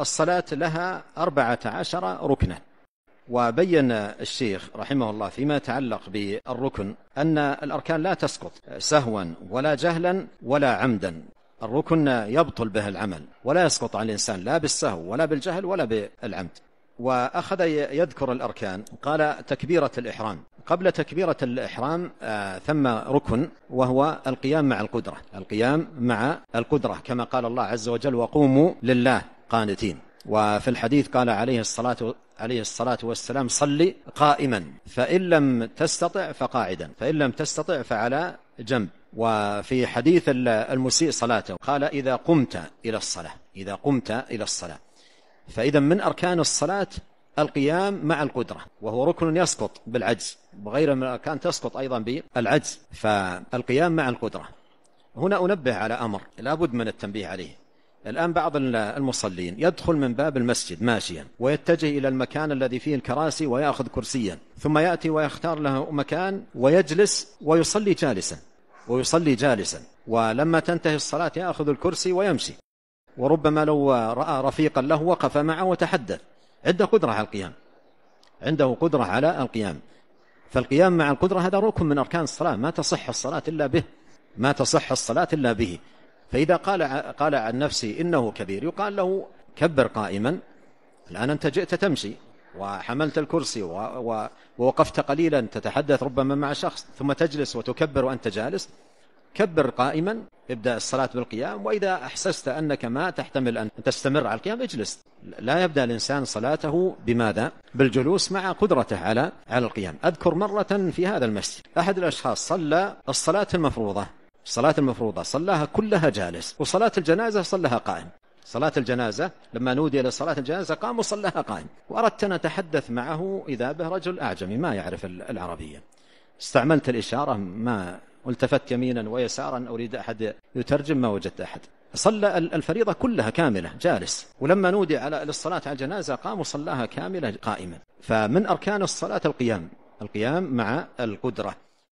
الصلاة لها أربعة عشر ركنا. وبين الشيخ رحمه الله فيما يتعلق بالركن أن الأركان لا تسقط سهوا ولا جهلا ولا عمدا. الركن يبطل به العمل ولا يسقط عن الإنسان لا بالسهو ولا بالجهل ولا بالعمد. وأخذ يذكر الأركان قال تكبيرة الإحرام. قبل تكبيرة الإحرام آه ثم ركن وهو القيام مع القدرة. القيام مع القدرة كما قال الله عز وجل وقوموا لله قانتين. وفي الحديث قال عليه الصلاة عليه الصلاة والسلام صل قائما فإن لم تستطع فقاعدا فإن لم تستطع فعلى جنب. وفي حديث المسيء صلاته قال إذا قمت إلى الصلاة إذا قمت إلى الصلاة. فإذا من أركان الصلاة القيام مع القدرة وهو ركن يسقط بالعجز وغير من الأركان تسقط أيضا بالعجز فالقيام مع القدرة. هنا أنبه على أمر لابد من التنبيه عليه. الآن بعض المصلين يدخل من باب المسجد ماشيا ويتجه إلى المكان الذي فيه الكراسي ويأخذ كرسيا ثم يأتي ويختار له مكان ويجلس ويصلي جالسا ويصلي جالسا ولما تنتهي الصلاة يأخذ الكرسي ويمشي. وربما لو رأى رفيقا له وقف معه وتحدث عنده قدرة على القيام. عنده قدرة على القيام. فالقيام مع القدرة هذا ركن من أركان الصلاة ما تصح الصلاة إلا به ما تصح الصلاة إلا به. فإذا قال قال عن نفسه إنه كبير يقال له كبر قائما. الآن أنت جئت تمشي وحملت الكرسي ووقفت قليلا تتحدث ربما مع شخص ثم تجلس وتكبر وأنت جالس. كبر قائما ابدأ الصلاة بالقيام وإذا أحسست أنك ما تحتمل أن تستمر على القيام اجلس. لا يبدأ الإنسان صلاته بماذا؟ بالجلوس مع قدرته على على القيام. أذكر مرة في هذا المسجد أحد الأشخاص صلى الصلاة المفروضة. الصلاة المفروضة صلاها كلها جالس وصلاة الجنازة صلىها قائم. صلاة الجنازة لما نودي لصلاة الجنازة قام وصلىها قائم. وأردت أن أتحدث معه إذا به رجل أعجمي ما يعرف العربية. استعملت الإشارة ما والتفت يمينا ويسارا أريد أحد يترجم ما وجدت أحد. صلى الفريضة كلها كاملة جالس. ولما نودي على للصلاة على الجنازة قام وصلاها كاملة قائما فمن أركان الصلاة القيام. القيام مع القدرة.